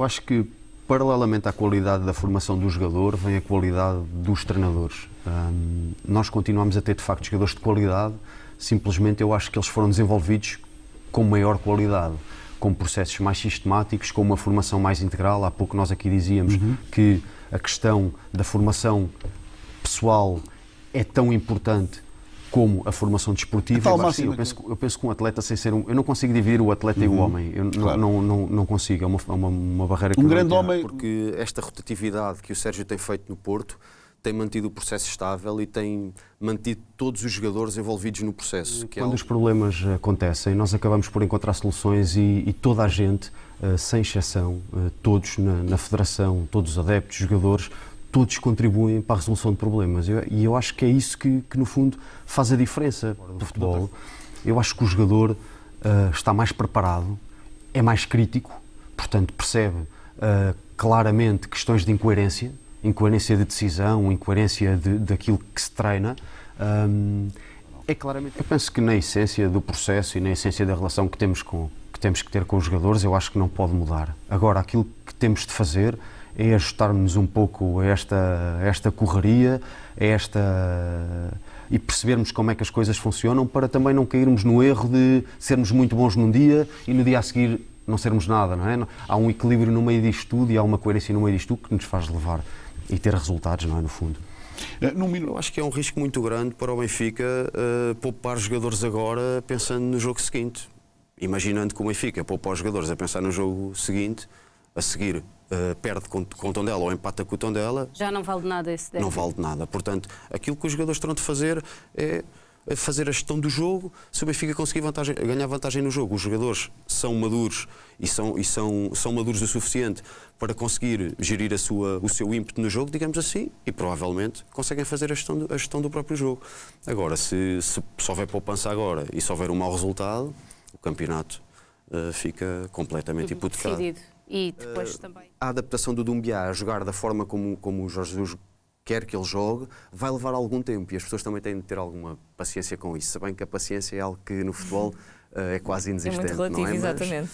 Eu acho que, paralelamente à qualidade da formação do jogador, vem a qualidade dos treinadores. Um, nós continuamos a ter, de facto, jogadores de qualidade, simplesmente eu acho que eles foram desenvolvidos com maior qualidade com processos mais sistemáticos, com uma formação mais integral. Há pouco nós aqui dizíamos uhum. que a questão da formação pessoal é tão importante como a formação desportiva. Eu, sim, eu, penso, eu penso que um atleta sem ser um. Eu não consigo dividir o atleta uhum. e o uhum. homem. Eu claro. não, não, não, consigo. É uma, uma, uma barreira que Um grande homem. Porque esta rotatividade que o Sérgio tem feito no Porto tem mantido o processo estável e tem mantido todos os jogadores envolvidos no processo. Quando é algo... os problemas acontecem, nós acabamos por encontrar soluções e, e toda a gente, uh, sem exceção, uh, todos na, na, federação, todos os adeptos, jogadores, todos contribuem para a resolução de problemas. Eu, e eu acho que é isso que, que, no fundo, faz a diferença do futebol. Eu acho que o jogador uh, está mais preparado, é mais crítico, portanto, percebe claramente questões de incoerência incoerência de decisão, incoerência de, daquilo que se treina. Um, é claramente. Eu penso que na essência do processo e na essência da relação que temos com que temos que ter com os jogadores, eu acho que não pode mudar. Agora, aquilo que temos de fazer é ajustarmos um pouco a esta, esta correria, a esta e percebermos como é que as coisas funcionam para também não cairmos no erro de sermos muito bons num dia e no dia a seguir não sermos nada, não é? Há um equilíbrio no meio disto tudo e há uma coerência no meio disto tudo que nos faz levar e ter resultados, não é? No fundo. Num minuto. Acho que é um risco muito grande para o Benfica uh, poupar jogadores agora pensando no jogo seguinte. Imaginando que o Benfica poupa os jogadores a pensar no jogo seguinte, a seguir uh, perde com, com o Tondela ou empata com o Tondela. Já não vale de nada esse Não vale de nada. Portanto, aquilo que os jogadores terão de fazer é fazer a gestão do jogo se o Benfica conseguir vantagem, ganhar vantagem no jogo. Os jogadores são maduros e são, e são, são maduros o suficiente para conseguir gerir a sua, o seu ímpeto no jogo, digamos assim, e provavelmente conseguem fazer a gestão do, a gestão do próprio jogo. Agora, se, se, se houver poupança agora e se houver um mau resultado, o campeonato uh, fica completamente hipotecado. Decidido. E depois uh, também. A adaptação do Dumbiá a jogar da forma como, como o Jorge Jesus quer que ele jogue, vai levar algum tempo e as pessoas também têm de ter alguma paciência com isso. Se bem que a paciência é algo que no futebol uh, é quase inexistente. É muito relativo, não é? exatamente.